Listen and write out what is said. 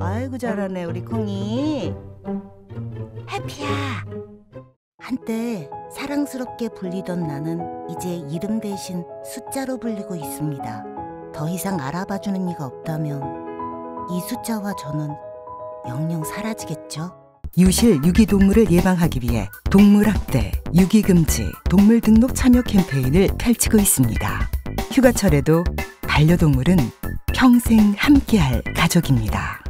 아이고 잘하네 우리 콩이. 해피야. 한때 사랑스럽게 불리던 나는 이제 이름 대신 숫자로 불리고 있습니다. 더 이상 알아봐주는 이가 없다면 이 숫자와 저는 영영 사라지겠죠? 유실 유기동물을 예방하기 위해 동물학대, 유기금지, 동물 등록 참여 캠페인을 펼치고 있습니다. 휴가철에도 반려동물은 평생 함께할 가족입니다.